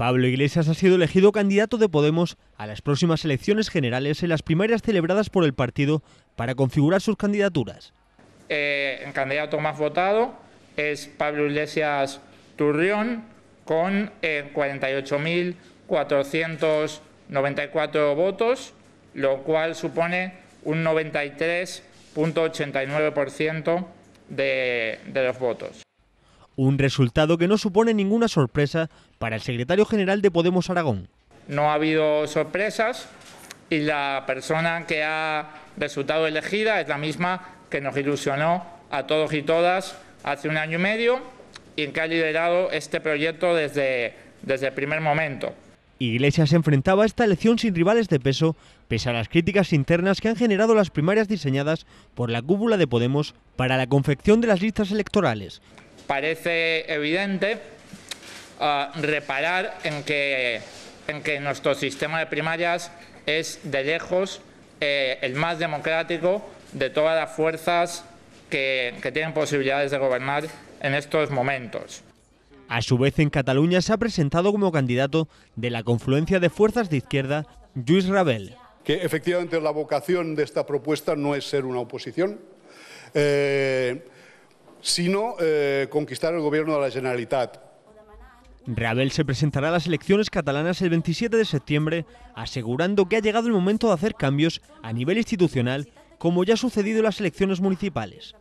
Pablo Iglesias ha sido elegido candidato de Podemos a las próximas elecciones generales en las primarias celebradas por el partido para configurar sus candidaturas. Eh, el candidato más votado es Pablo Iglesias Turrión con 48.494 eh, votos, lo cual supone un 93.89% de, de los votos. Un resultado que no supone ninguna sorpresa para el secretario general de Podemos Aragón. No ha habido sorpresas y la persona que ha resultado elegida es la misma que nos ilusionó a todos y todas hace un año y medio y que ha liderado este proyecto desde, desde el primer momento. Iglesias se enfrentaba a esta elección sin rivales de peso, pese a las críticas internas que han generado las primarias diseñadas por la cúpula de Podemos para la confección de las listas electorales parece evidente ah, reparar en que, en que nuestro sistema de primarias es de lejos eh, el más democrático de todas las fuerzas que, que tienen posibilidades de gobernar en estos momentos. A su vez, en Cataluña se ha presentado como candidato de la confluencia de fuerzas de izquierda Lluís Rabel. Que efectivamente la vocación de esta propuesta no es ser una oposición. Eh, sino eh, conquistar el gobierno de la Generalitat. Rabel se presentará a las elecciones catalanas el 27 de septiembre, asegurando que ha llegado el momento de hacer cambios a nivel institucional, como ya ha sucedido en las elecciones municipales.